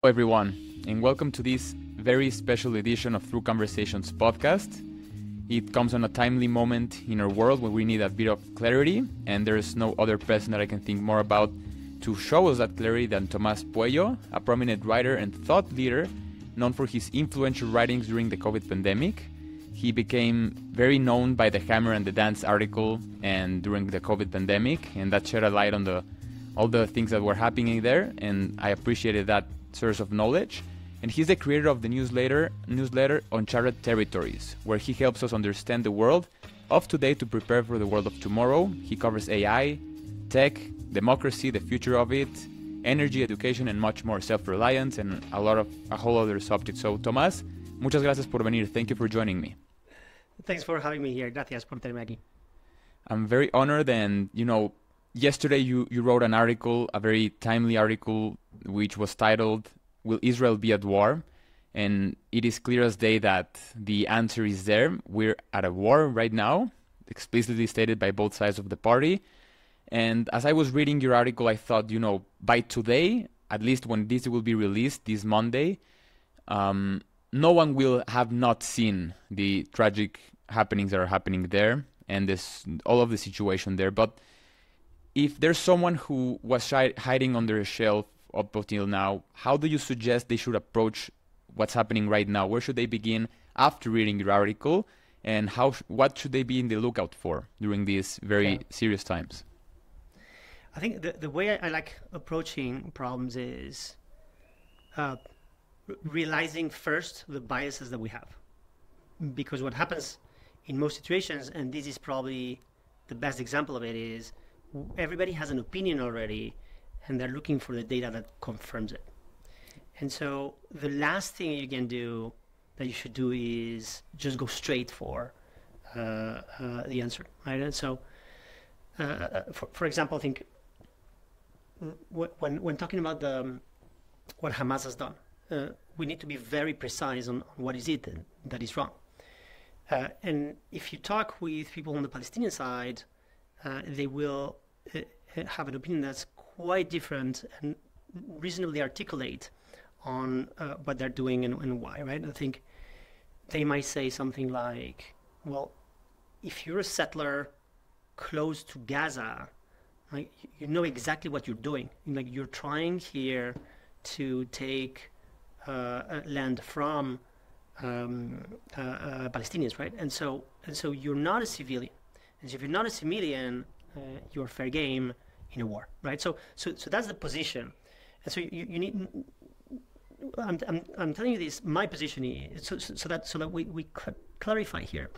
Hello, everyone, and welcome to this very special edition of Through Conversations podcast. It comes on a timely moment in our world where we need a bit of clarity, and there's no other person that I can think more about to show us that clarity than Tomas Pueyo, a prominent writer and thought leader known for his influential writings during the COVID pandemic. He became very known by the Hammer and the Dance article and during the COVID pandemic, and that shed a light on the all the things that were happening there, and I appreciated that source of knowledge. And he's the creator of the newsletter newsletter Uncharted Territories, where he helps us understand the world of today to prepare for the world of tomorrow. He covers AI, tech, democracy, the future of it, energy, education, and much more, self-reliance, and a lot of a whole other subject. So, Tomás, muchas gracias por venir. Thank you for joining me. Thanks for having me here. Gracias por tenerme aquí. I'm very honored, and you know, yesterday you you wrote an article, a very timely article, which was titled "Will Israel Be at War?" And it is clear as day that the answer is there. We're at a war right now, explicitly stated by both sides of the party. And as I was reading your article, I thought, you know, by today, at least when this will be released this Monday, um, no one will have not seen the tragic happenings that are happening there and this all of the situation there. But if there's someone who was hiding under a shelf up until now, how do you suggest they should approach what's happening right now? Where should they begin after reading your article? And how sh- what should they be in the lookout for during these very Yeah. serious times? I think the, the way I, I like approaching problems is uh, r- realizing first the biases that we have. Because what happens in most situations, and this is probably the best example of it, is everybody has an opinion already and they're looking for the data that confirms it. And so the last thing you can do that you should do is just go straight for uh, uh, the answer, right? And so, uh, for, for example, I think when when talking about the, um, what Hamas has done, uh, we need to be very precise on, on what is it that, that is wrong. Uh, and if you talk with people on the Palestinian side, uh, they will uh, have an opinion that's quite different and reasonably articulate on uh, what they're doing and, and why, right? I think they might say something like, well, if you're a settler close to Gaza, you know exactly what you're doing. Like you're trying here to take uh, uh, land from um, uh, uh, Palestinians, right? And so and so you're not a civilian. And so if you're not a civilian, uh, you're fair game in a war, right? So so so that's the position. And so you, you need. I'm, I'm, I'm telling you this. My position is so, so, that so that we we cl- clarify here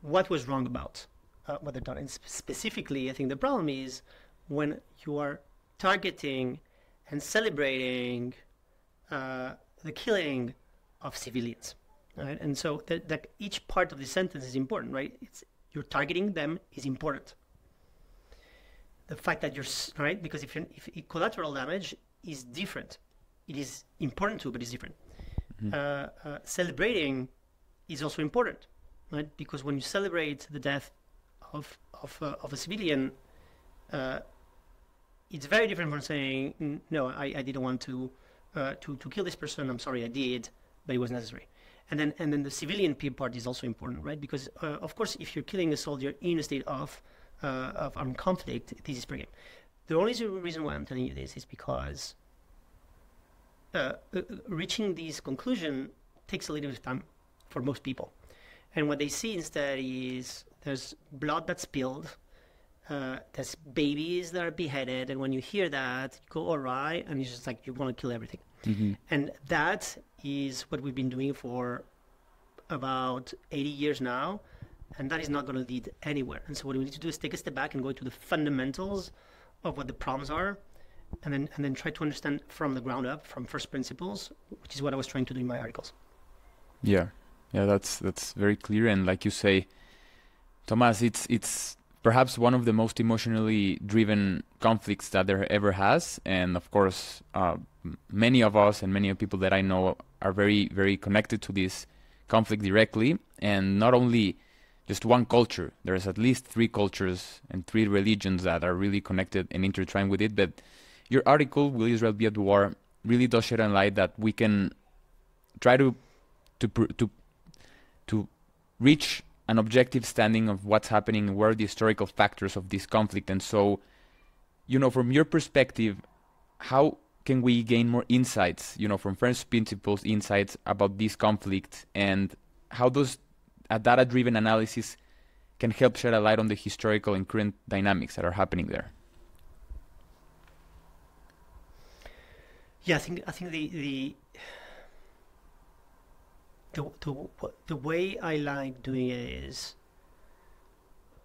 what was wrong about uh, what they've done. And sp- specifically, I think the problem is when you are targeting and celebrating uh, the killing of civilians. Right? And so that, that each part of the sentence is important, right? It's you're targeting them is important. The fact that you're right because if, if collateral damage is different, it is important too, but it's different. Uh, uh, celebrating is also important, right? Because when you celebrate the death of of, uh, of a civilian, uh, it's very different from saying, "No, I, I didn't want to, uh, to to kill this person. I'm sorry, I did, but it was necessary." And then and then the civilian part is also important, right? Because uh, of course, if you're killing a soldier in a state of uh, of armed conflict, this is pre-game. The only reason why I'm telling you this is because uh, uh, reaching this conclusion takes a little bit of time for most people. And what they see instead is there's blood that's spilled, uh, there's babies that are beheaded, and when you hear that, you go, all right, and it's just like you want to kill everything. And that is what we've been doing for about 80 years now, and that is not going to lead anywhere. And so what we need to do is take a step back and go to the fundamentals of what the problems are, and then and then try to understand from the ground up, from first principles, which is what I was trying to do in my articles. Yeah, yeah, that's that's very clear. And like you say, Tomas, it's it's perhaps one of the most emotionally driven conflicts that there ever has. And of course, uh, many of us and many of people that I know are very very connected to this conflict directly. And not only just one culture. There's at least three cultures and three religions that are really connected and intertwined with it. But your article, Will Israel Be at War, really does shed a light that we can try to to to to reach an objective standing of what's happening, where are the historical factors of this conflict, and so, you know, from your perspective, how can we gain more insights, you know, from first principles insights about this conflict, and how does a data-driven analysis can help shed a light on the historical and current dynamics that are happening there? Yeah, I think I think the the the the, the way I like doing it is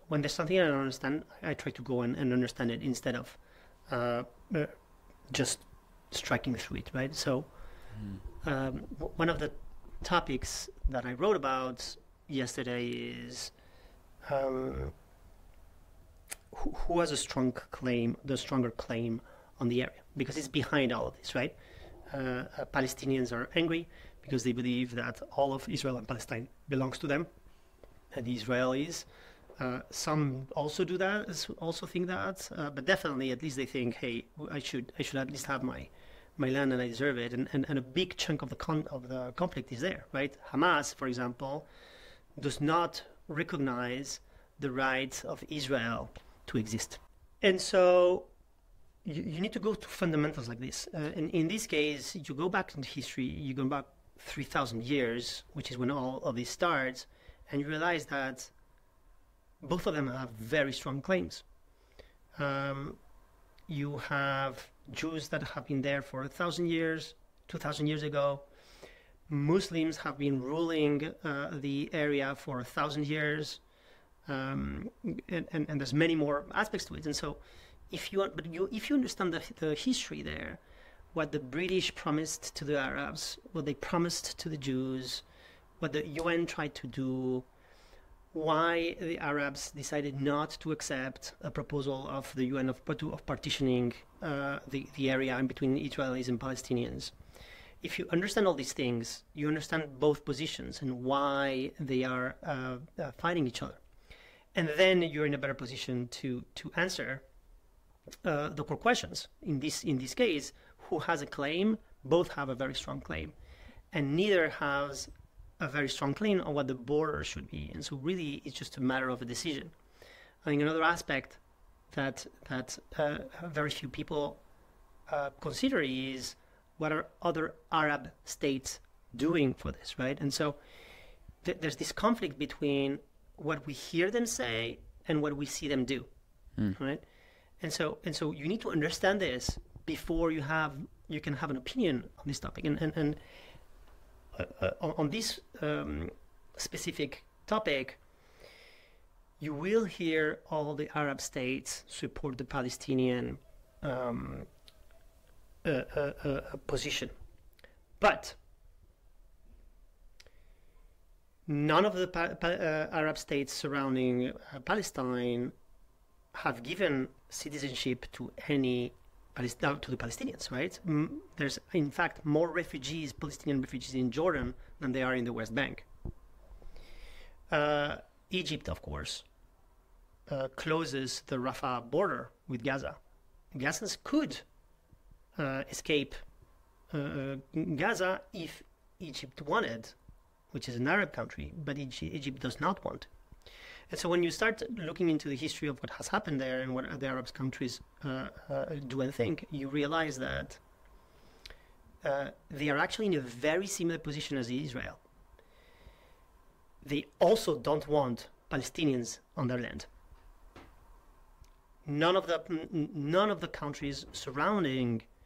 when there's something I don't understand, I try to go and, and understand it instead of uh, uh, just striking through it, right? So, mm. um, one of the topics that I wrote about yesterday is um, who, who has a strong claim, the stronger claim on the area, because it's behind all of this, right? Uh, uh Palestinians are angry because they believe that all of Israel and Palestine belongs to them, and the Israelis. Uh, some also do that, also think that, uh, but definitely, at least they think, hey, I should, I should at least have my, my land and I deserve it. And, and, and a big chunk of the con- of the conflict is there, right? Hamas, for example, does not recognize the rights of Israel to exist, and so you, you need to go to fundamentals like this. Uh, and in this case, you go back in history, you go back 3,000 years, which is when all of this starts, and you realize that both of them have very strong claims. Um, you have Jews that have been there for a thousand years, 2,000 years ago. Muslims have been ruling uh, the area for a thousand years, um, and, and, and, there's many more aspects to it. And so, if you but you if you understand the, the history there, what the British promised to the Arabs, what they promised to the Jews, what the UN tried to do, why the Arabs decided not to accept a proposal of the UN of, of partitioning uh, the, the area in between Israelis and Palestinians. If you understand all these things, you understand both positions and why they are uh, uh, fighting each other. And then you're in a better position to, to answer uh, the core questions. In this, in this case, who has a claim, both have a very strong claim. And neither has a very strong claim on what the border should be. And so really it's just a matter of a decision. I think another aspect that that uh, very few people uh, consider is what are other Arab states doing for this, right? And so th- there's this conflict between what we hear them say and what we see them do, mm. right? And so and so you need to understand this before you have you can have an opinion on this topic. And and, and uh, uh, on, on, this um, specific topic, you will hear all the Arab states support the Palestinian um, position, but none of the pa- pa- uh, Arab states surrounding Palestine have given citizenship to any to the Palestinians, right? There's, in fact, more refugees, Palestinian refugees in Jordan than there are in the West Bank. Uh, Egypt, of course, uh, closes the Rafah border with Gaza. Gazans could uh, escape uh, uh, Gaza if Egypt wanted, which is an Arab country, but Egypt does not want. And so when you start looking into the history of what has happened there and what the Arab countries uh, uh, do and think, you realize that uh, they are actually in a very similar position as Israel. They also don't want Palestinians on their land. None of the none of the countries surrounding uh, uh,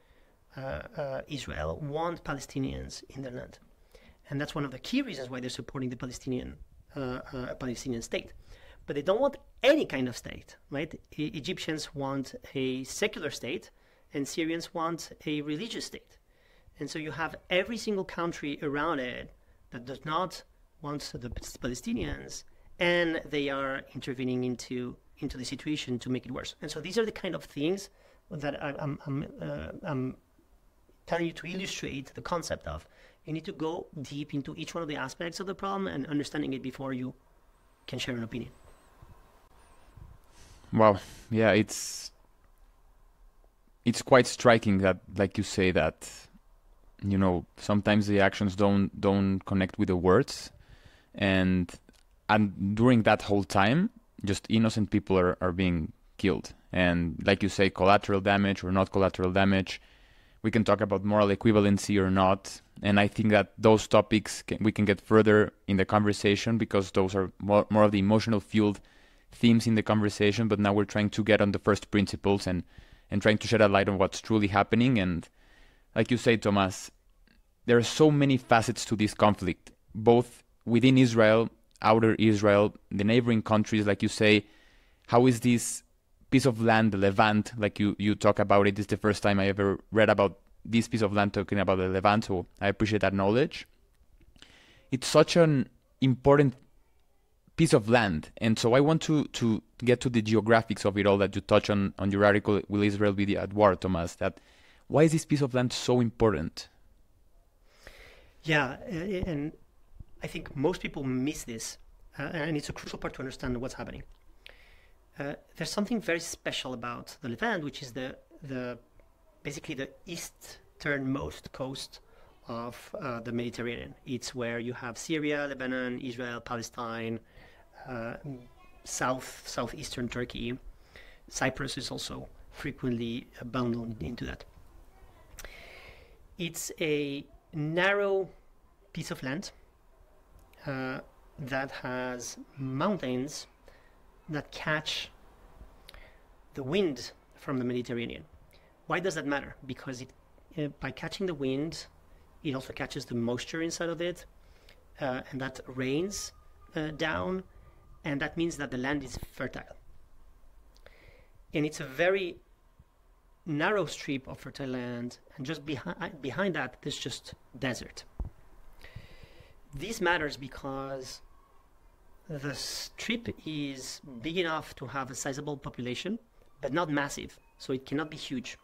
Israel want Palestinians in their land, and that's one of the key reasons why they're supporting the Palestinian uh, Palestinian state but they don't want any kind of state, right? E- Egyptians want a secular state, and Syrians want a religious state. And so you have every single country around it that does not want the Palestinians, and they are intervening into into the situation to make it worse. And so these are the kind of things that I, I'm I'm, uh, I'm telling you to illustrate the concept of. You need to go deep into each one of the aspects of the problem and understanding it before you can share an opinion. Wow. Yeah, it's it's quite striking that, like you say, that you know sometimes the actions don't don't connect with the words, and and during that whole time, just innocent people are, are being killed. And like you say, collateral damage or not collateral damage. We can talk about moral equivalency or not. And I think that those topics can, we can get further in the conversation because those are more, more of the emotional fueled themes in the conversation. But now we're trying to get on the first principles and, and trying to shed a light on what's truly happening. And like you say, Tomas, there are so many facets to this conflict, both within Israel, outer Israel, the neighboring countries, like you say. How is this piece of land, the Levant, like you, you talk about it. it, is the first time I ever read about this piece of land talking about the Levant, so I appreciate that knowledge. It's such an important piece of land, and so I want to, to get to the geographics of it all that you touch on, on your article, Will Israel be at war, Tomas? That why is this piece of land so important? Yeah, and I think most people miss this, uh, and it's a crucial part to understand what's happening. Uh, there's something very special about the Levant, which is the the basically the easternmost coast of uh, the Mediterranean. It's where you have Syria, Lebanon, Israel, Palestine, uh, south southeastern Turkey. Cyprus is also frequently bundled into that. It's a narrow piece of land uh, that has mountains that catch the wind from the Mediterranean. Why does that matter? Because it, uh, by catching the wind, it also catches the moisture inside of it, uh, and that rains uh, down, and that means that the land is fertile. And it's a very narrow strip of fertile land, and just behind behind that, there's just desert. This matters because the strip is big enough to have a sizable population, but not massive, so it cannot be huge.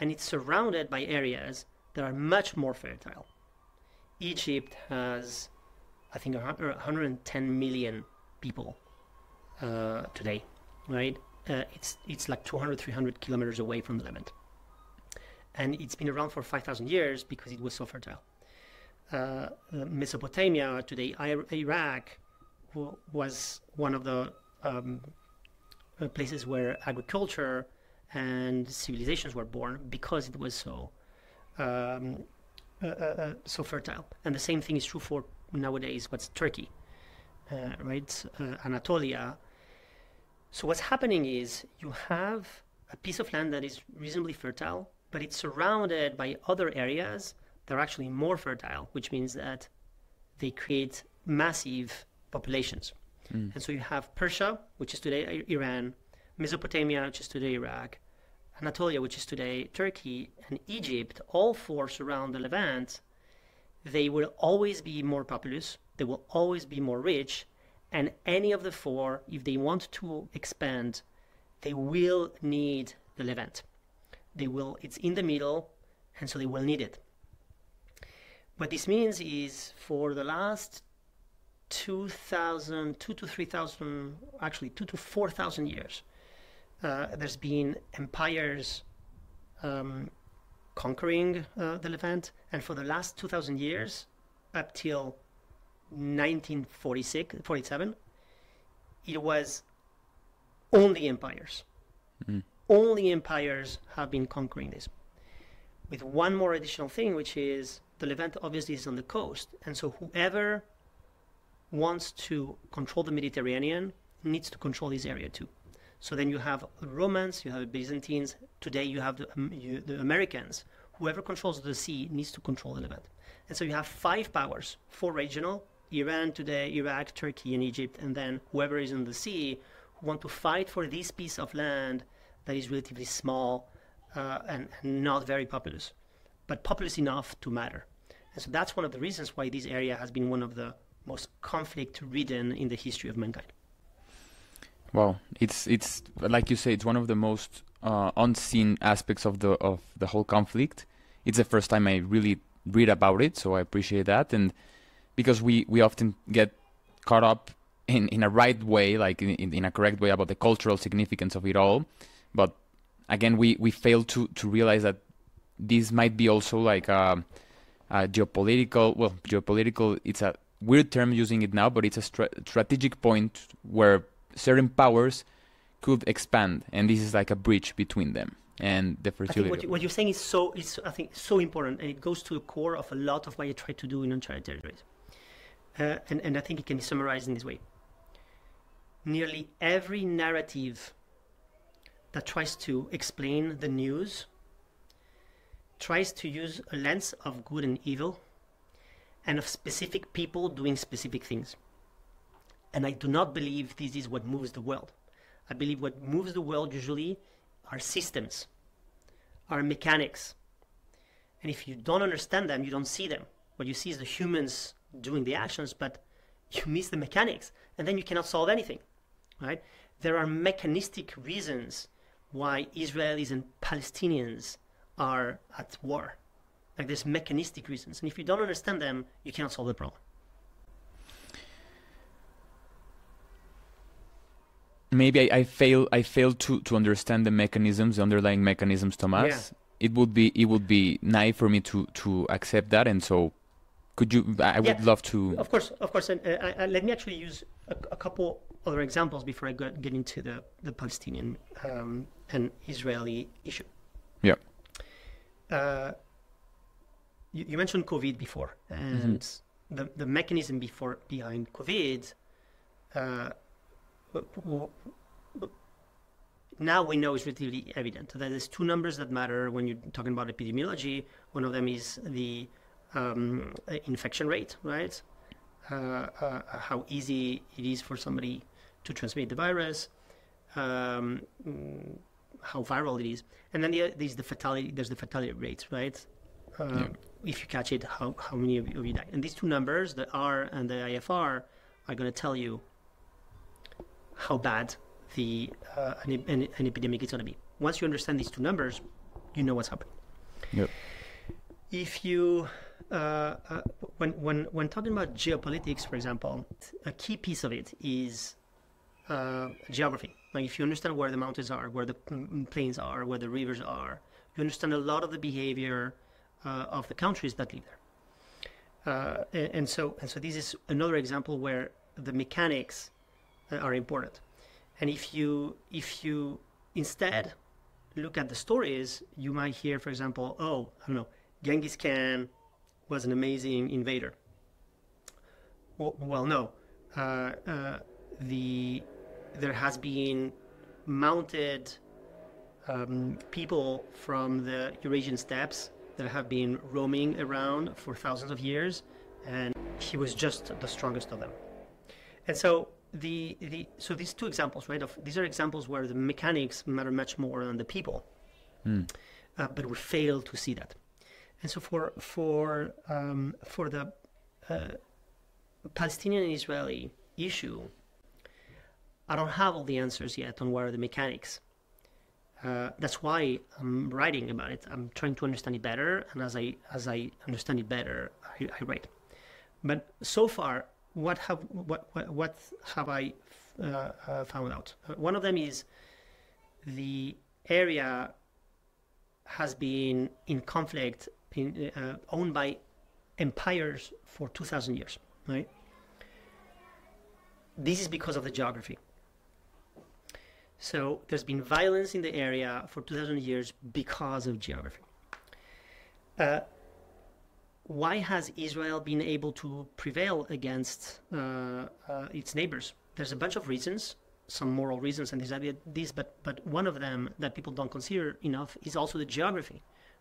And it's surrounded by areas that are much more fertile. Egypt has, I think, 110 million people uh, today, right? Uh, it's it's like 200, 300 kilometers away from the Levant, and it's been around for 5,000 years because it was so fertile. Uh, uh Mesopotamia today, Iraq, was one of the um, uh, places where agriculture and civilizations were born because it was so um, uh, uh, uh, so fertile. And the same thing is true for nowadays. What's Turkey, uh, right? Uh, Anatolia. So what's happening is you have a piece of land that is reasonably fertile, but it's surrounded by other areas that are actually more fertile, which means that they create massive populations. Mm. And so you have Persia, which is today Iran, Mesopotamia, which is today Iraq, Anatolia, which is today Turkey, and Egypt, all four surround the Levant. They will always be more populous, they will always be more rich, and any of the four, if they want to expand, they will need the Levant. They will, it's in the middle, and so they will need it. What this means is for the last 2,000, 2 to 3,000, actually 2 to 4,000 years, uh, there's been empires um, conquering uh, the Levant, and for the last 2,000 years, up till 1946, 47, it was only empires. Mm. Only empires have been conquering this. With one more additional thing, which is the Levant obviously is on the coast, and so whoever wants to control the Mediterranean needs to control this area too. So then you have Romans, you have Byzantines. Today you have the, um, you, the Americans. Whoever controls the sea needs to control the Levant. And so you have five powers, four regional, Iran today, Iraq, Turkey, and Egypt, and then whoever is in the sea who want to fight for this piece of land that is relatively small uh, and not very populous, but populous enough to matter. And so that's one of the reasons why this area has been one of the most conflict ridden in the history of mankind. Wow, it's it's like you say, it's one of the most uh, unseen aspects of the of the whole conflict. It's the first time I really read about it, so I appreciate that. And because we we often get caught up in in a right way, like in in a correct way about the cultural significance of it all, but again, we we fail to to realize that this might be also like a, a geopolitical. Well, geopolitical. It's a weird term using it now, but it's a stra- strategic point where certain powers could expand, and this is like a bridge between them and the fertility. what, you, what you're saying is so is I think so important, and it goes to the core of a lot of what I try to do in uncharted territories. Uh, and and I think it can be summarized in this way. Nearly every narrative that tries to explain the news tries to use a lens of good and evil, and of specific people doing specific things. And I do not believe this is what moves the world. I believe what moves the world usually are systems, are mechanics. And if you don't understand them, you don't see them. What you see is the humans doing the actions, but you miss the mechanics, and then you cannot solve anything. Right? There are mechanistic reasons why Israelis and Palestinians are at war. Like there's mechanistic reasons, and if you don't understand them, you cannot solve the problem. maybe I, I fail I fail to to understand the mechanisms, the underlying mechanisms, Tomas. Yeah. It would be it would be naive for me to to accept that, and so could you? I would Yeah. love to. Of course, of course. And uh, I, I, let me actually use a, a couple other examples before I go, get into the, the Palestinian um, and Israeli issue. Yeah. Uh, you, you mentioned COVID before, and the, the mechanism before behind COVID. Uh, now we know is relatively evident that there's two numbers that matter when you're talking about epidemiology. One of them is the um, infection rate, right? Uh, uh, how easy it is for somebody to transmit the virus, um, how viral it is, and then the, there's the fatality. There's the fatality rate, right? Uh, Yeah. If you catch it, how, how many of you, of you die? And these two numbers, the R and the IFR, are going to tell you how bad the uh, an, an, an epidemic is going to be. Once you understand these two numbers, you know what's happening Yep. if you uh, uh, when when when talking about geopolitics, for example, a key piece of it is uh, geography. Like if you understand where the mountains are, where the mm, plains are, where the rivers are, you understand a lot of the behavior of the countries that live there. Uh, and, and so and so this is another example where the mechanics uh, are important. And if you if you instead look at the stories, you might hear, for example, oh, I don't know, Genghis Khan was an amazing invader. Well, well no. Uh, uh, the there has been mounted um, people from the Eurasian steppes that have been roaming around for thousands of years, and he was just the strongest of them. And so the, the so these two examples, right? Of these are examples where the mechanics matter much more than the people, uh, but we fail to see that. And so for for um, for the uh, Palestinian and Israeli issue, I don't have all the answers yet on what are the mechanics. Uh, that's why I'm writing about it. I'm trying to understand it better, and as I as I understand it better, I, I write. But so far, what have what what, what have I uh, uh, found out? Uh, one of them is the area has been in conflict, in, uh, owned by empires for 2,000 years, right? This is because of the geography. So there's been violence in the area for 2,000 years because of geography. Uh, why has Israel been able to prevail against uh, uh, its neighbors? There's a bunch of reasons, some moral reasons, and these, these, but but one of them that people don't consider enough is also the geography,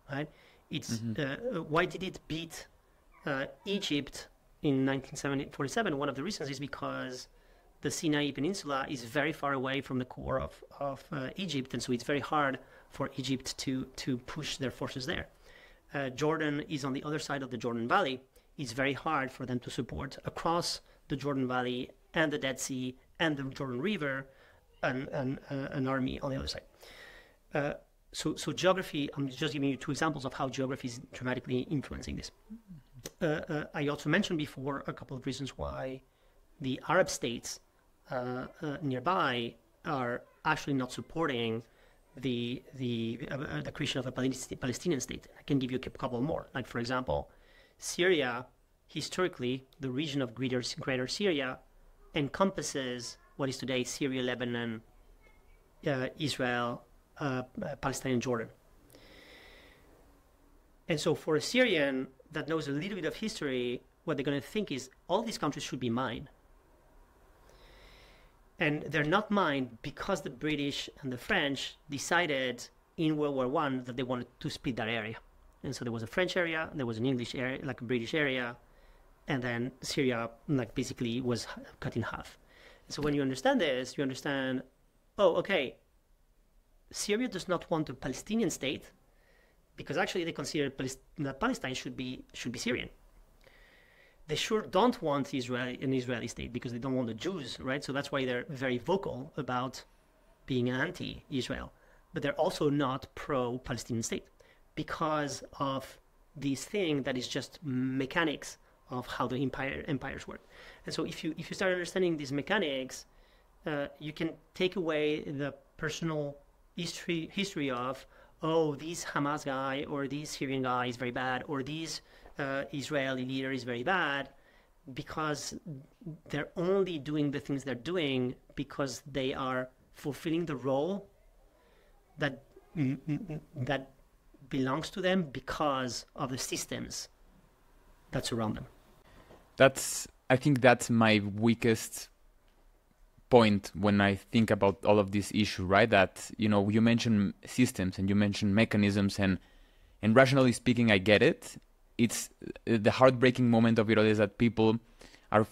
right? It's uh, why did it beat uh, Egypt in 1947? One of the reasons is because the Sinai Peninsula is very far away from the core of of uh, Egypt, and so it's very hard for Egypt to to push their forces there uh, Jordan is on the other side of the Jordan Valley, it's very hard for them to support across the Jordan Valley and the Dead Sea and the Jordan River an, an, uh, an army on the other side. Uh, so, so geography, I'm just giving you two examples of how geography is dramatically influencing this. Uh, uh, I also mentioned before a couple of reasons why the Arab states uh, uh, nearby are actually not supporting the the uh, the creation of a Palestinian state. I can give you a couple more. Like for example, Syria, historically, the region of greater greater Syria encompasses what is today Syria, Lebanon, uh, Israel, uh, Palestine, and Jordan. And so, for a Syrian that knows a little bit of history, what they're going to think is all these countries should be mine. And they're not mine because the British and the French decided in World War One that they wanted to split that area. And so there was a French area, there was an English area, like a British area, and then Syria, like basically, was cut in half. So when you understand this, you understand, oh, okay, Syria does not want a Palestinian state because actually they consider that Palestine should be should be Syrian. They sure don't want Israel an Israeli state because they don't want the Jews, right? So that's why they're very vocal about being anti-Israel, but they're also not pro-Palestinian state because of this thing that is just mechanics of how the empire empires work. And so if you if you start understanding these mechanics, uh, you can take away the personal history history of oh this Hamas guy or this Syrian guy is very bad or this uh, Israeli leader is very bad because they're only doing the things they're doing because they are fulfilling the role that that belongs to them because of the systems that surround them. That's I think that's my weakest point when I think about all of this issue, right? That you know you mentioned systems and you mentioned mechanisms and and rationally speaking, I get it. It's uh, the heartbreaking moment of it all is that people are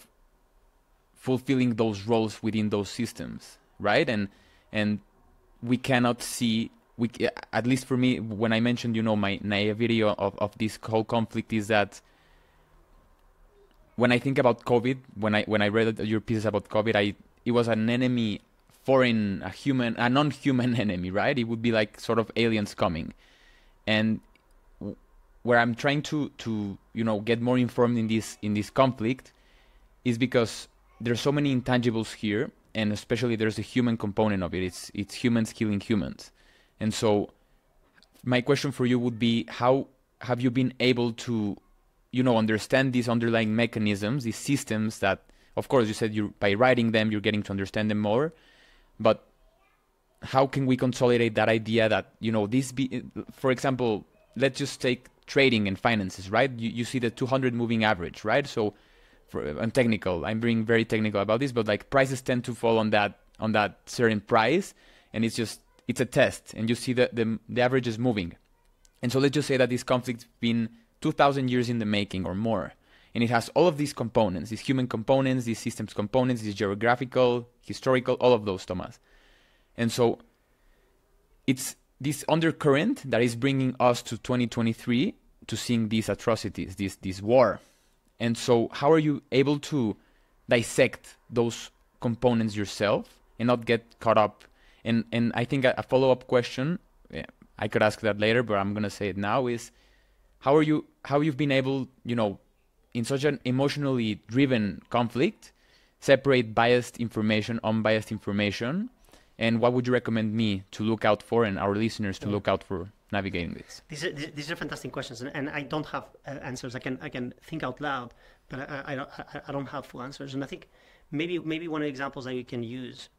fulfilling those roles within those systems, right? And and we cannot see we at least for me when I mentioned you know my naivety of of this whole conflict is that when I think about COVID, when I when I read your pieces about COVID, I it was an enemy, foreign, a human, a non-human enemy, right? It would be like sort of aliens coming, and where I'm trying to to you know get more informed in this in this conflict is because there's so many intangibles here, and especially there's a human component of it. It's it's humans killing humans, and so my question for you would be how have you been able to you know understand these underlying mechanisms these systems that of course you said you by writing them you're getting to understand them more but how can we consolidate that idea that you know this be for example let's just take trading and finances right you, you see the 200 moving average right so for i'm technical i'm being very technical about this but like prices tend to fall on that on that certain price and it's just it's a test and you see that the, the average is moving and so let's just say that this conflict's been 2000 years in the making or more. And it has all of these components, these human components, these systems components, these geographical, historical, all of those, Tomas. And so it's this undercurrent that is bringing us to 2023 to seeing these atrocities, this, this war. And so, how are you able to dissect those components yourself and not get caught up? And, and I think a, follow up question, yeah, I could ask that later, but I'm going to say it now is how are you how you've been able you know in such an emotionally driven conflict separate biased information unbiased information and what would you recommend me to look out for and our listeners to look out for navigating this these are, these are fantastic questions and, and i don't have uh, answers i can i can think out loud but I, I, don't, I, don't have full answers and i think maybe maybe one of the examples that you can use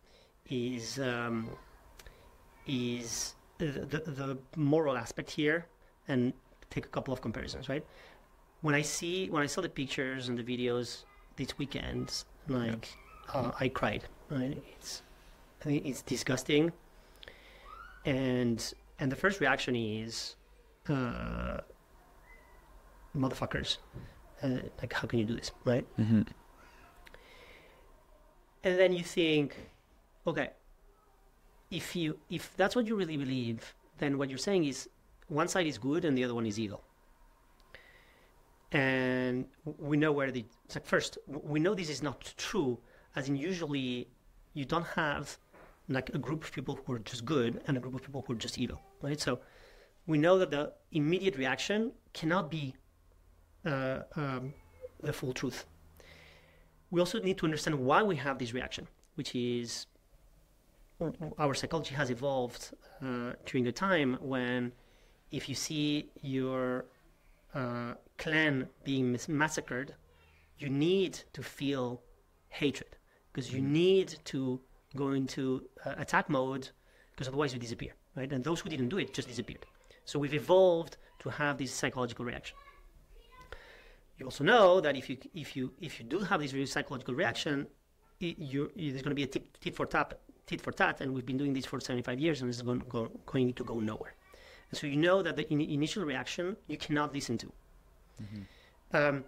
is um, is the, the, the moral aspect here and take a couple of comparisons, right? When I see when I saw the pictures and the videos these weekends, like yeah. uh, I cried. Right? It's I think it's disgusting, and and the first reaction is, uh, motherfuckers, uh, like how can you do this, right? Mm-hmm. And then you think, okay, if you if that's what you really believe, then what you're saying is one side is good and the other one is evil. And we know where the it's like first we know this is not true, as in usually you don't have like a group of people who are just good and a group of people who are just evil, right? So we know that the immediate reaction cannot be uh, um, the full truth. We also need to understand why we have this reaction, which is our psychology has evolved uh, during a time when if you see your uh, clan being mis- massacred, you need to feel hatred because you need to go into uh, attack mode because otherwise you disappear, right? And those who didn't do it just disappeared. So we've evolved to have this psychological reaction. You also know that if you if you if you do have this psychological reaction, it, you, there's going to be a tit, tit for tat, tit for tat, and we've been doing this for 75 years, and it's going, go, going to go nowhere. And so you know that the in, initial reaction you cannot listen to. Mm-hmm. Um,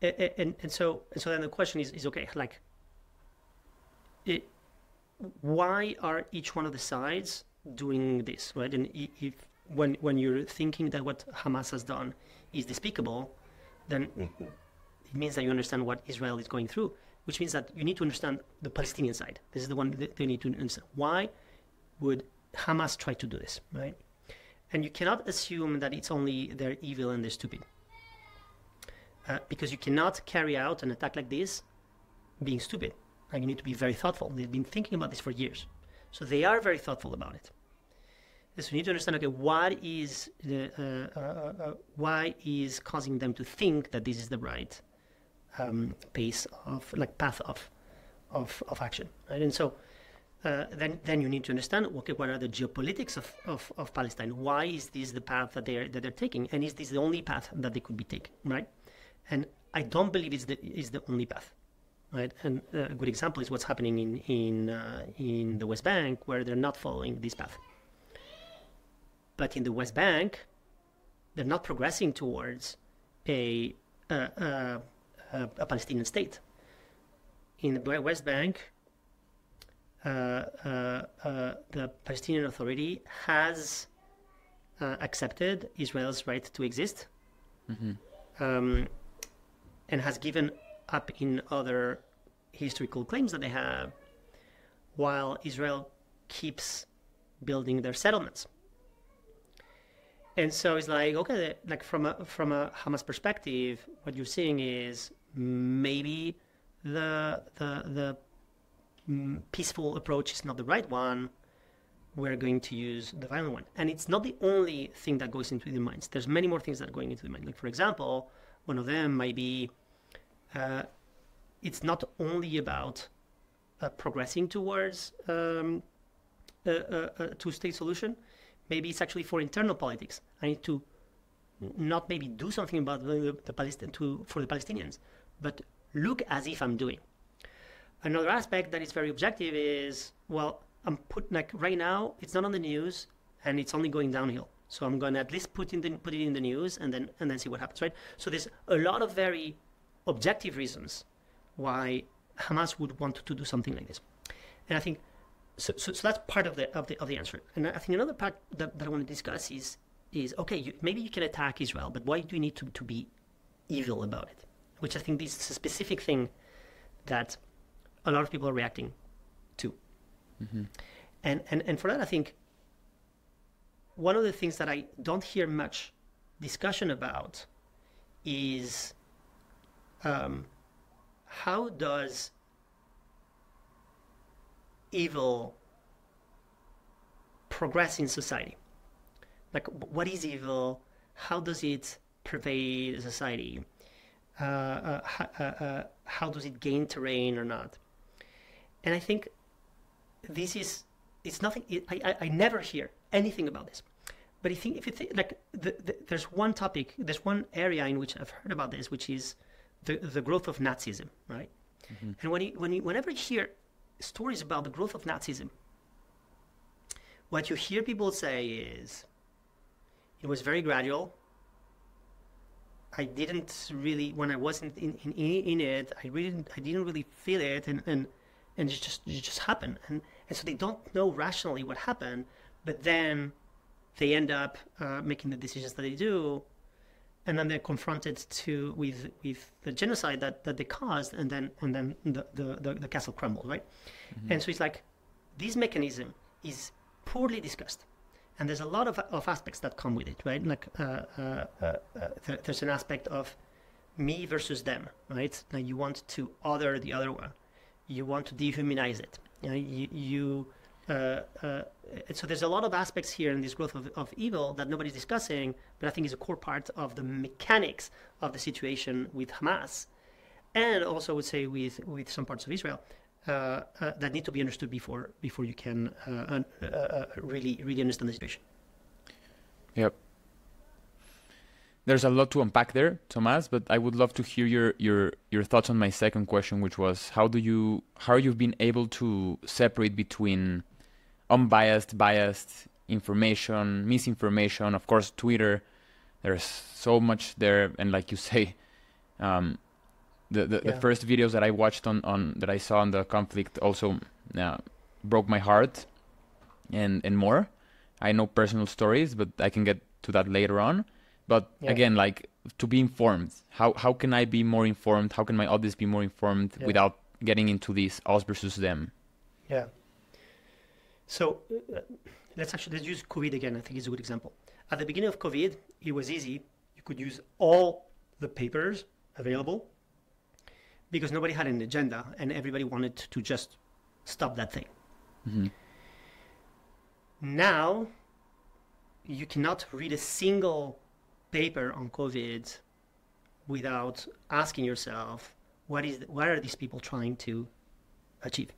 and, and, and so and so then the question is is okay like it, why are each one of the sides doing this right and if when when you're thinking that what Hamas has done is despicable then mm-hmm. it means that you understand what Israel is going through which means that you need to understand the Palestinian side this is the one that they need to understand why would Hamas try to do this right and you cannot assume that it's only they're evil and they're stupid uh, because you cannot carry out an attack like this being stupid. And you need to be very thoughtful. They've been thinking about this for years. So they are very thoughtful about it. So you need to understand, okay, what is the, uh, uh, uh, why is causing them to think that this is the right um, pace of, like, path of, of, of action, right? And so uh, then, then you need to understand, okay, what are the geopolitics of, of, of Palestine? Why is this the path that they're, that they're taking? And is this the only path that they could be taking, right? And I don't believe it's the, is the only path. Right, and a good example is what's happening in in uh, in the West Bank, where they're not following this path. But in the West Bank, they're not progressing towards a a, a, a Palestinian state. In the West Bank, uh, uh, uh, the Palestinian Authority has uh, accepted Israel's right to exist. Mm-hmm. Um, and has given up in other historical claims that they have, while Israel keeps building their settlements. And so it's like okay, like from a from a Hamas perspective, what you're seeing is maybe the the the mm, peaceful approach is not the right one. We're going to use the violent one, and it's not the only thing that goes into the minds. There's many more things that are going into the mind. Like for example, one of them might be uh, it's not only about uh, progressing towards um, a, a, a, two-state solution. Maybe it's actually for internal politics. I need to not maybe do something about the, the for the Palestinians, but look as if I'm doing. Another aspect that is very objective is well, I'm putting like right now it's not on the news and it's only going downhill. So I'm going to at least put in the, put it in the news and then and then see what happens, right? So there's a lot of very objective reasons why Hamas would want to do something like this. And I think so, so, so that's part of the, of the of the answer. And I think another part that, that I want to discuss is is okay, you, maybe you can attack Israel, but why do you need to, to be evil about it? Which I think this is a specific thing that a lot of people are reacting to. Mm-hmm. And, and, and for that, I think one of the things that I don't hear much discussion about is um, how does evil progress in society? Like, what is evil? How does it pervade society? Uh, uh, uh, uh, how does it gain terrain or not? And I think this is it's nothing. It, I, I, I never hear anything about this. But I think if you think like the, the, there's one topic, there's one area in which I've heard about this, which is the, the growth of Nazism, right? Mm-hmm. And when you, when you, whenever you hear stories about the growth of Nazism, what you hear people say is it was very gradual. I didn't really, when I wasn't in, in, in it, I really, I didn't really feel it, and, and, and it just, it just happened. And, and so they don't know rationally what happened, but then they end up uh, making the decisions that they do and then they're confronted to with with the genocide that, that they caused and then and then the, the, the, the castle crumbled right? Mm-hmm. and so it's like this mechanism is poorly discussed. And there's a lot of, of aspects that come with it right? Like uh, uh, uh, uh there, there's an aspect of me versus them right? Now you want to other the other one. You want to dehumanize it. You, know, you, you so there's a lot of aspects here in this growth of, of evil that nobody's discussing, but I think is a core part of the mechanics of the situation with Hamas, and also I would say with with some parts of Israel. Uh, uh that need to be understood before before you can uh, uh, really really understand the situation. Yep. There's a lot to unpack there, Tomas, but I would love to hear your, your, your thoughts on my second question, which was how do you how you've been able to separate between unbiased, biased information, misinformation. Of course, Twitter. There's so much there, and like you say, um, the the, yeah. the, first videos that I watched on, on that I saw on the conflict also uh, broke my heart, and and more. I know personal stories, but I can get to that later on. But yeah. again, like to be informed, how how can I be more informed? How can my audience be more informed yeah. without getting into this us versus them? Yeah. So uh, let's actually let's use COVID again. I think it's a good example. At the beginning of COVID, it was easy. You could use all the papers available because nobody had an agenda and everybody wanted to just stop that thing. Mm-hmm. Now, you cannot read a single paper on COVID without asking yourself, what is what are these people trying to achieve?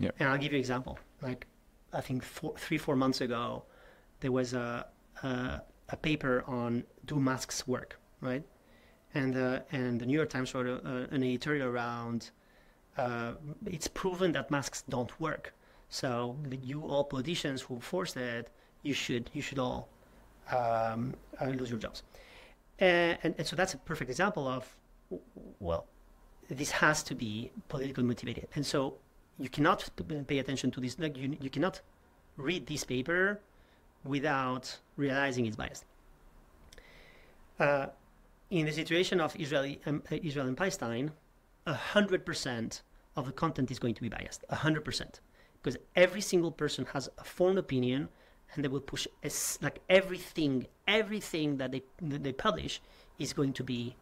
Yeah. And I'll give you an example. Like I think four, three, four months ago, there was a, a, a paper on do masks work, right? And uh, and the New York Times wrote a, an editorial around uh, it's proven that masks don't work. So you all politicians who force that, you should you should all um, uh, lose your jobs. And, and, and so that's a perfect example of well, this has to be politically motivated. And so you cannot pay attention to this. Like you, you cannot read this paper without realizing it's biased. Uh, in the situation of Israel, um, Israel and Palestine, hundred percent of the content is going to be biased. hundred percent, because every single person has a formed opinion, and they will push like everything, everything that they that they publish is going to be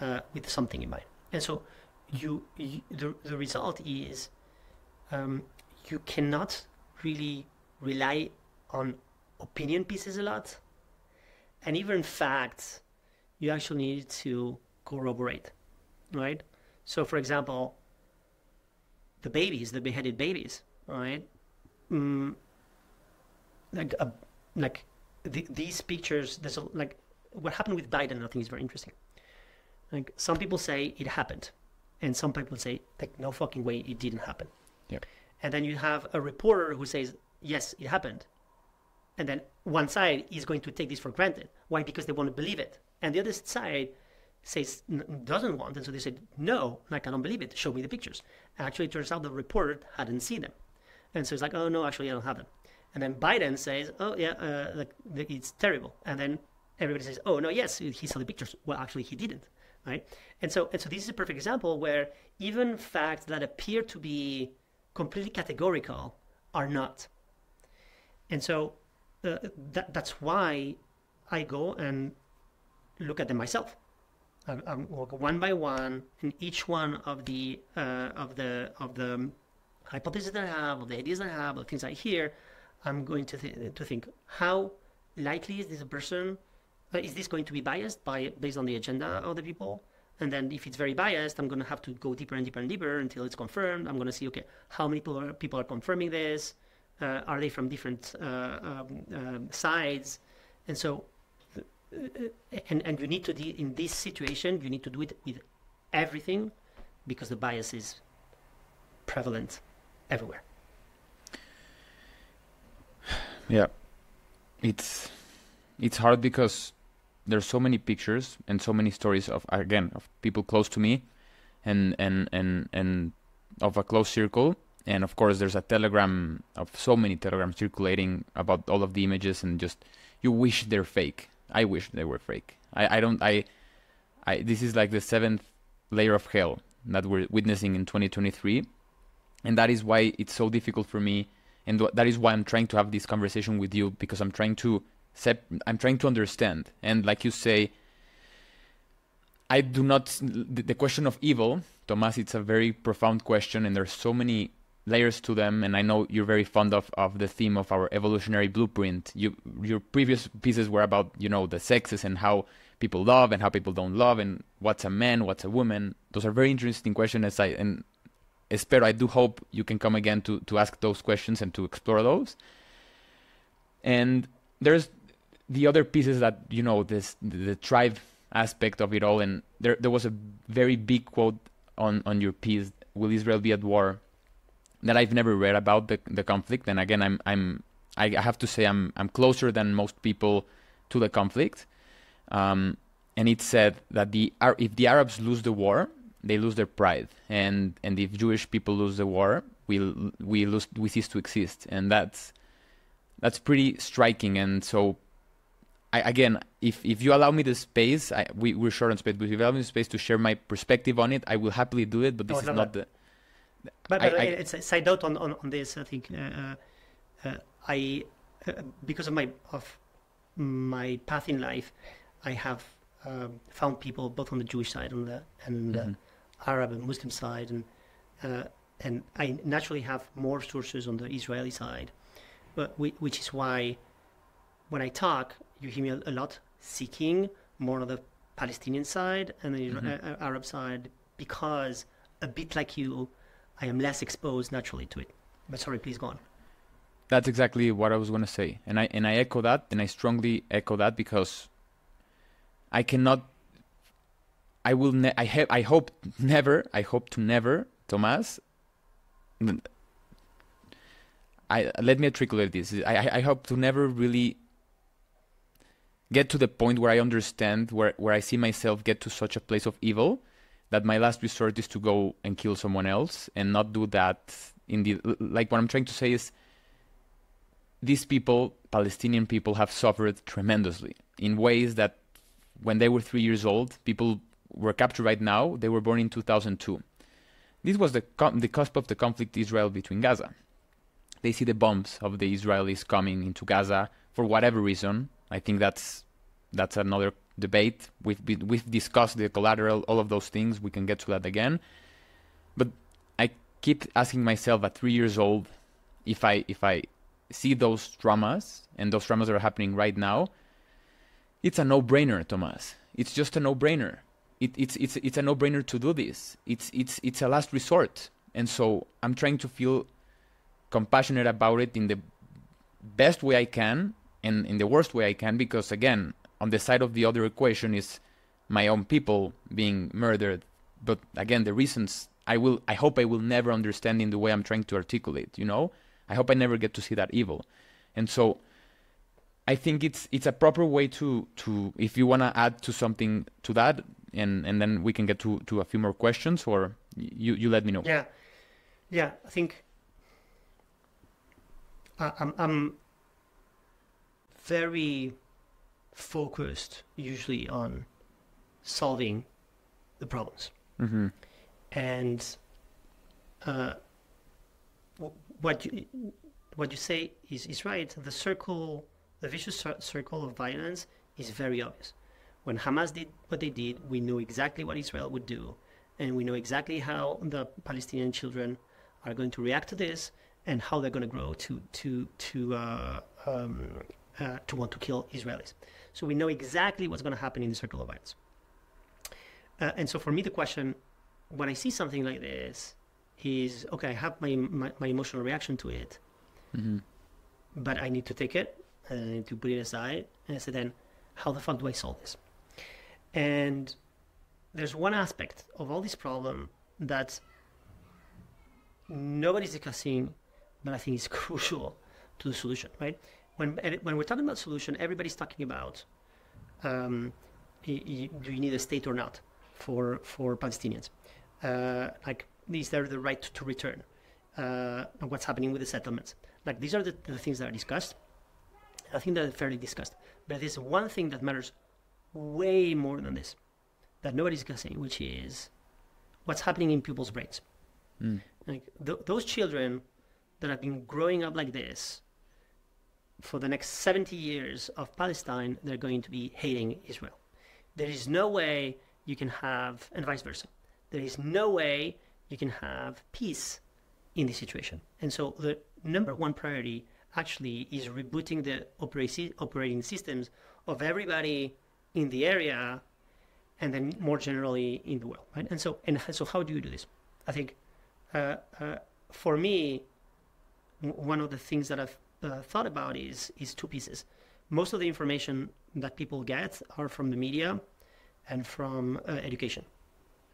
uh, with something in mind. And so, you, you the the result is um, you cannot really rely on opinion pieces a lot. And even facts, you actually need to corroborate, right? So, for example, the babies, the beheaded babies, right? Mm, like, uh, like the, these pictures, there's a, like what happened with Biden. I think is very interesting. Like some people say it happened, and some people say like no fucking way it didn't happen. Yep. And then you have a reporter who says, yes, it happened. And then one side is going to take this for granted. Why? Because they want to believe it. And the other side says doesn't want, and so they said, no, I cannot believe it. Show me the pictures. And actually, it turns out the reporter hadn't seen them, and so it's like, oh no, actually, I don't have them. And then Biden says, oh yeah, uh, like, it's terrible. And then everybody says, oh no, yes, he saw the pictures. Well, actually, he didn't, right? And so, and so this is a perfect example where even facts that appear to be completely categorical are not. And so uh, that, that's why I go and look at them myself. I, I go one by one, and each one of the uh, of the of the hypotheses that I have, of the ideas that I have, of things I hear, I'm going to th- to think how likely is this person? Uh, is this going to be biased by based on the agenda of the people? And then if it's very biased, I'm going to have to go deeper and deeper and deeper until it's confirmed. I'm going to see, okay, how many people are, people are confirming this? Uh, are they from different uh, um, um, sides? And so, uh, and, and you need to, de- in this situation, you need to do it with everything because the bias is prevalent everywhere. Yeah. It's, it's hard because there's so many pictures and so many stories of again of people close to me and and and and of a close circle. And of course there's a telegram of so many telegrams circulating about all of the images and just you wish they're fake. I wish they were fake. I i don't i i this is like the seventh layer of hell that we're witnessing in 2023 and that is why it's so difficult for me and that is why i'm trying to have this conversation with you because i'm trying to I'm trying to understand. And like you say, I do not. The question of evil, Tomas, it's a very profound question, and there's so many layers to them, and I know you're very fond of, of the theme of our evolutionary blueprint. You your previous pieces were about you know the sexes and how people love and how people don't love and what's a man, what's a woman. Those are very interesting questions. I and espero I do hope you can come again to to ask those questions and to explore those. And there's the other pieces that you know this the, tribe aspect of it all, and there there was a very big quote on on your piece. Will Israel be at war? That I've never read about the the conflict, and again, I'm I'm I have to say I'm I'm closer than most people to the conflict. Um, and it said that the if the Arabs lose the war, they lose their pride, and and if Jewish people lose the war, we we lose we cease to exist, and that's that's pretty striking. And so, I, again, if if you allow me the space, I, we we're short on space, but if you allow me the space to share my perspective on it, I will happily do it. But this is not the. But, but I, it's a side note on, on, on this. I think uh, uh, I uh, because of my of my path in life, I have um, found people both on the Jewish side and the and mm-hmm. Arab and Muslim side, and uh, and I naturally have more sources on the Israeli side, but we, which is why when I talk, you hear me a, lot seeking more on the Palestinian side and the mm-hmm. Uh, Arab side because a bit like you, I am less exposed naturally to it. But sorry, please go on. That's exactly what I was going to say, and I and I echo that, and I strongly echo that because I cannot. I will. Ne- I have. I hope never. I hope to never, Tomas. I let me articulate this. I I hope to never really get to the point where I understand where where I see myself get to such a place of evil that my last resort is to go and kill someone else and not do that in the like what I'm trying to say is these people Palestinian people have suffered tremendously in ways that when they were three years old, people were captured right now. They were born in 2002. This was the, the cusp of the conflict Israel between Gaza. They see the bombs of the Israelis coming into Gaza for whatever reason. I think that's that's another debate. We've we've discussed the collateral, all of those things. We can get to that again. But I keep asking myself at three years old, if I if I see those traumas and those traumas are happening right now, it's a no-brainer, Tomas. It's just a no-brainer. It, it's it's it's a no-brainer to do this. It's it's it's a last resort, and so I'm trying to feel compassionate about it in the best way I can and in the worst way I can because again, on the side of the other equation is my own people being murdered. But again, the reasons I will I hope I will never understand in the way I'm trying to articulate, you know? I hope I never get to see that evil. And so I think it's it's a proper way to to if you want to add to something to that, and and then we can get to to a few more questions, or you you let me know. Yeah, yeah. I think I'm I'm very focused usually on solving the problems, mm-hmm. and uh, what you what you say is is right. The circle the vicious circle of violence is very obvious. When Hamas did what they did, we knew exactly what Israel would do, and we know exactly how the Palestinian children are going to react to this and how they're going to grow to to to uh, um, uh, to want to kill Israelis. So we know exactly what's going to happen in the circle of violence. Uh, and so for me, the question when I see something like this is okay. I have my my, my emotional reaction to it, mm-hmm. but I need to take it and I need to put it aside. And I said, then how the fuck do I solve this? And there's one aspect of all this problem that nobody's discussing, but I think is crucial to the solution, right? When, when we're talking about solution, everybody's talking about um, do you need a state or not for, for Palestinians? Uh, like, is there the right to return? Uh, what's happening with the settlements? Like, these are the, the things that are discussed. I think they're fairly discussed. But there's one thing that matters way more than this that nobody's discussing, which is what's happening in people's brains. Mm. Like th- those children that have been growing up like this for the next 70 years of Palestine, they're going to be hating Israel. There is no way you can have, and vice versa, there is no way you can have peace in this situation. And so the number one priority actually is rebooting the operating systems of everybody in the area and then more generally in the world, right? And so, and so how do you do this? I think uh, uh, for me, one of the things that I've uh, thought about is is two pieces. Most of the information that people get are from the media and from uh, education.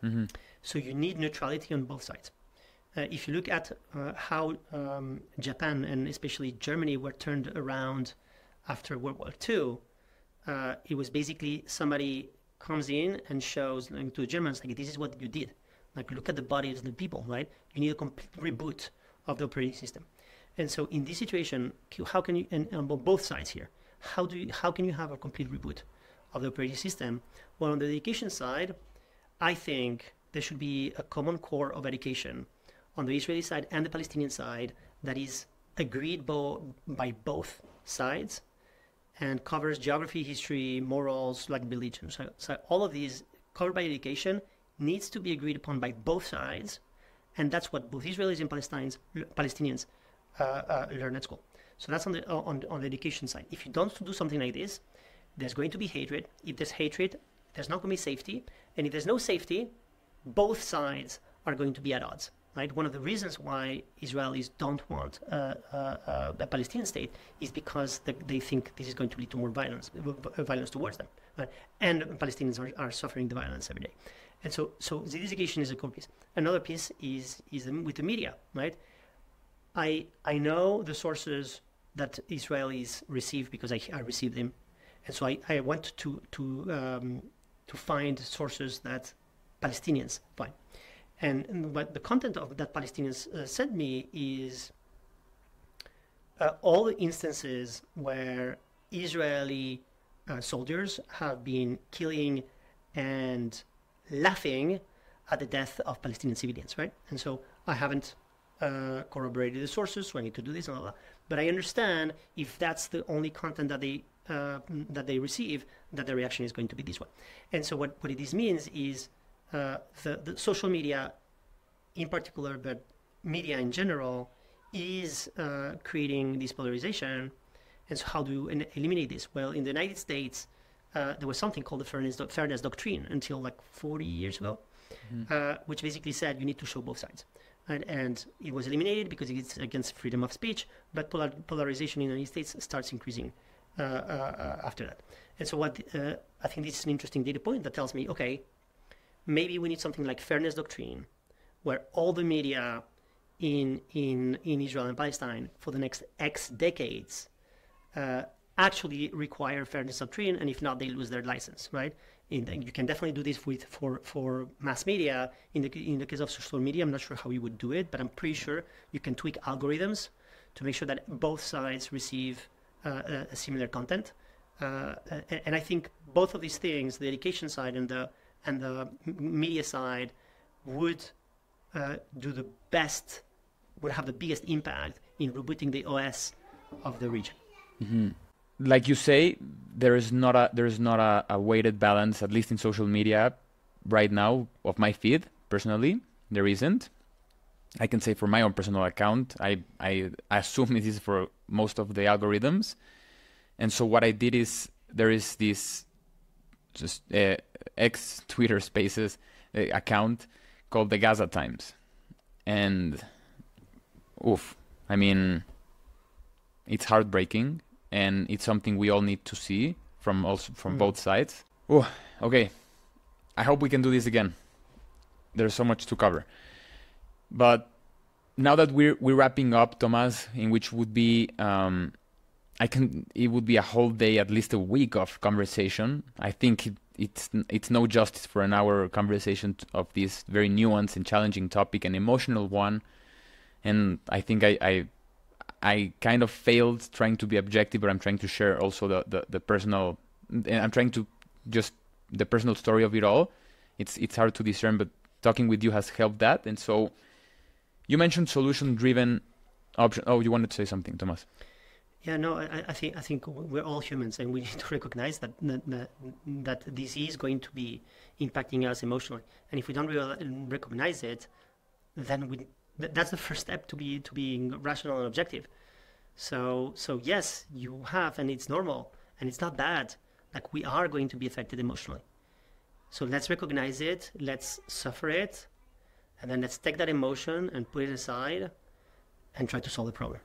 Mm-hmm. So you need neutrality on both sides. Uh, if you look at uh, how um, Japan and especially Germany were turned around after World War II, uh, it was basically somebody comes in and shows like, to the Germans, like, this is what you did. Like, look at the bodies of the people, right? You need a complete reboot of the operating system. And so in this situation, how can you, and on both sides here, how do you, how can you have a complete reboot of the operating system? Well, on the education side, I think there should be a common core of education on the Israeli side and the Palestinian side that is agreed bo- by both sides and covers geography, history, morals, like religion. So, so all of these covered by education needs to be agreed upon by both sides, and that's what both Israelis and Palestinians, Palestinians learn at school. So that's on the on, on the education side. If you don't do something like this, there's going to be hatred. If there's hatred, there's not going to be safety, and if there's no safety, both sides are going to be at odds right? One of the reasons why Israelis don't want uh, uh, uh, a Palestinian state is because they, they, think this is going to lead to more violence, violence towards them, right? and Palestinians are, are suffering the violence every day. And so, so the education is a core piece. Another piece is is with the media, right? I I know the sources that Israelis receive because I, I receive them, and so I, I went to to um, to find sources that Palestinians find. And what the content of that Palestinians uh, sent me is uh, all the instances where Israeli uh, soldiers have been killing and laughing at the death of Palestinian civilians, right? And so I haven't uh, corroborated the sources, so I need to do this and all that. But I understand if that's the only content that they uh, that they receive, that the reaction is going to be this one. And so what, what this means is uh, the, the social media in particular, but media in general, is uh, creating this polarization. And so, how do you eliminate this? Well, in the United States, uh, there was something called the fairness, do- fairness doctrine until like 40 years ago, mm-hmm. uh, which basically said you need to show both sides. And, and, it was eliminated because it's against freedom of speech, but polar- polarization in the United States starts increasing uh, uh, after that. And so, what uh, I think this is an interesting data point that tells me, okay, maybe we need something like fairness doctrine, where all the media in in in Israel and Palestine for the next X decades uh, actually require fairness doctrine, and if not, they lose their license, right? The, you can definitely do this with for for mass media. In the in the case of social media, I'm not sure how you would do it, but I'm pretty sure you can tweak algorithms to make sure that both sides receive uh, a, a similar content. Uh, and I think both of these things, the education side and the and the media side, would uh, do the best, would have the biggest impact in rebooting the OS of the region. Mm-hmm. Like you say, there is not a there is not a, a weighted balance, at least in social media, right now of my feed. Personally, there isn't. I can say for my own personal account, I I, assume it is for most of the algorithms, and so what I did is there is this just uh, ex Twitter Spaces uh, account called the Gaza Times, and oof, I mean, it's heartbreaking, and it's something we all need to see from also from mm. both sides. Oh, okay. I hope we can do this again. There's so much to cover, but now that we're we're wrapping up, Tomas, in which would be um, I can it would be a whole day, at least a week of conversation. I think it, it's it's no justice for an hour conversation of this very nuanced and challenging topic, an emotional one. And I think I, I I kind of failed trying to be objective, but I'm trying to share also the, the, the personal. I'm trying to just the personal story of it all. It's it's hard to discern, but talking with you has helped that. And so, you mentioned solution-driven option. Oh, you wanted to say something, Tomas? Yeah, no, I, I, think I think we're all humans, and we need to recognize that that, that this is going to be impacting us emotionally. And if we don't recognize it, then we that's the first step to be to being rational and objective. So so yes, you have, and it's normal, and it's not bad. Like we are going to be affected emotionally. So let's recognize it, let's suffer it, and then let's take that emotion and put it aside, and try to solve the problem.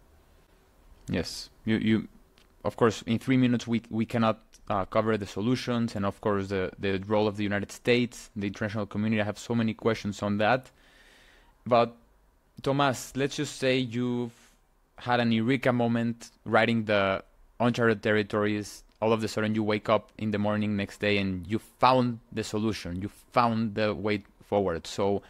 Yes, you you, of course, in three minutes we we cannot uh, cover the solutions and of course the the role of the United States, the international community. I have so many questions on that, but Tomas, let's just say you've had an eureka moment writing the uncharted territories. All of a sudden you wake up in the morning next day and you found the solution. You found the way forward. So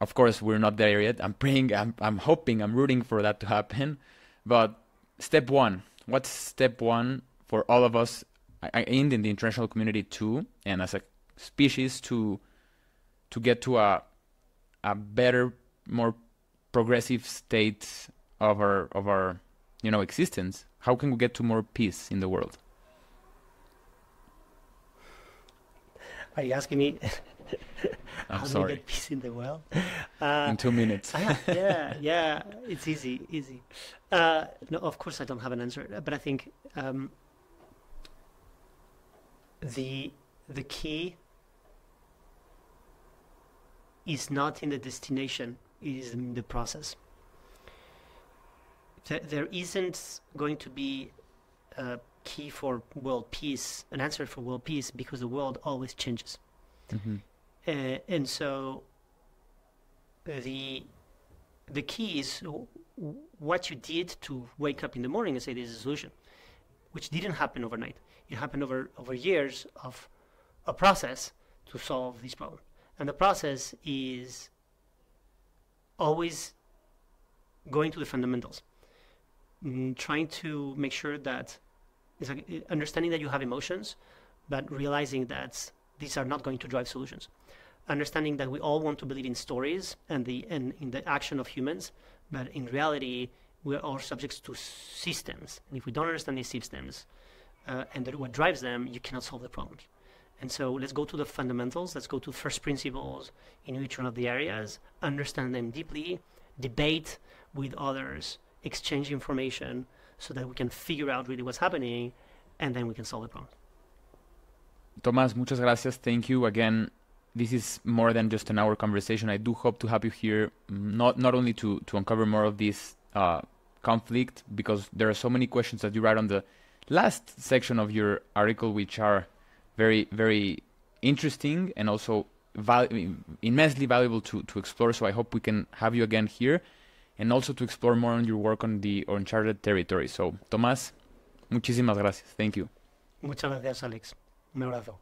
of course we're not there yet. I'm praying i'm, I'm hoping i'm rooting for that to happen. But step one what's step one for all of us in the international community too and as a species to to get to a a better more progressive state of our of our you know existence how can we get to more peace in the world? Are you asking me I'm how sorry. do we get peace in the world? Uh, in two minutes. Yeah yeah it's easy easy. Uh, no of course i don't have an answer but i think um, the the key is not in the destination is in the process there isn't going to be a key for world peace, an answer for world peace, because the world always changes. mm-hmm. Uh, and so the the key is what you did to wake up in the morning and say this is a solution, which didn't happen overnight. It happened over over years of a process to solve this problem, and the process is always going to the fundamentals mm, trying to make sure that it's like eh, understanding that you have emotions, but realizing that these are not going to drive solutions. Understanding that we all want to believe in stories and the and in the action of humans, but in reality we are all subjects to systems, and if we don't understand these systems uh, and what drives them, you cannot solve the problems. And so let's go to the fundamentals. Let's go to first principles in each one of the areas. Understand them deeply. Debate with others exchange information so that we can figure out really what's happening and then we can solve the problem. Tomas, muchas gracias. Thank you again. This is more than just an hour conversation. I do hope to have you here, mm, not not only to to uncover more of this uh, conflict, because there are so many questions that you write on the last section of your article, which are very very interesting and also val- immensely valuable to to explore. So I hope we can have you again here and also to explore more on your work on the uncharted territory. So, Tomás, muchísimas gracias. Thank you. Muchas gracias, Alex. Un abrazo.